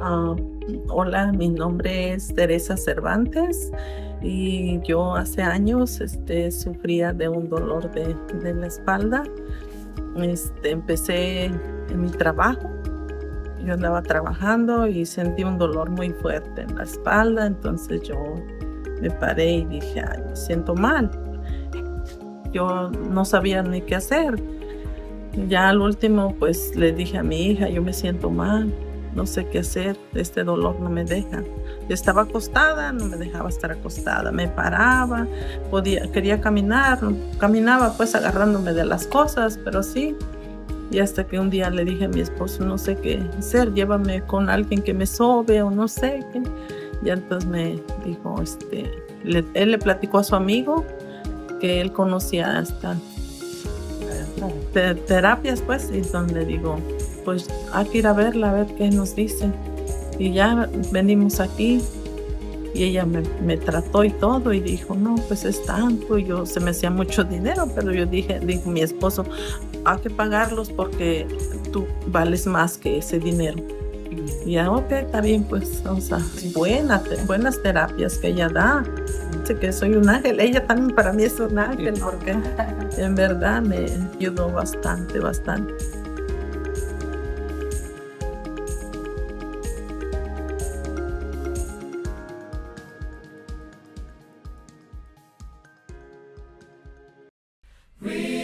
Hola, mi nombre es Teresa Cervantes y yo hace años este, sufría de un dolor de, de la espalda. Este, empecé en mi trabajo. Yo andaba trabajando y sentí un dolor muy fuerte en la espalda, entonces yo me paré y dije, Ay, me siento mal. Yo no sabía ni qué hacer. Ya al último, pues le dije a mi hija, yo me siento mal no sé qué hacer, este dolor no me deja. Yo estaba acostada, no me dejaba estar acostada, me paraba, podía, quería caminar, caminaba pues agarrándome de las cosas, pero sí. Y hasta que un día le dije a mi esposo, no sé qué hacer, llévame con alguien que me sobe o no sé qué. Y entonces me dijo, este, él le platicó a su amigo que él conocía hasta terapias, pues, y donde digo, pues hay que ir a verla, a ver qué nos dice. Y ya venimos aquí y ella me, trató y todo y dijo, no, pues es tanto. Y yo se me hacía mucho dinero, pero yo dije, dijo mi esposo, hay que pagarlos porque tú vales más que ese dinero. Y ya, ok, está bien, pues, o sea, buenas, buenas terapias que ella da. Sé que soy un ángel, ella también para mí es un ángel porque en verdad me ayudó bastante, bastante. We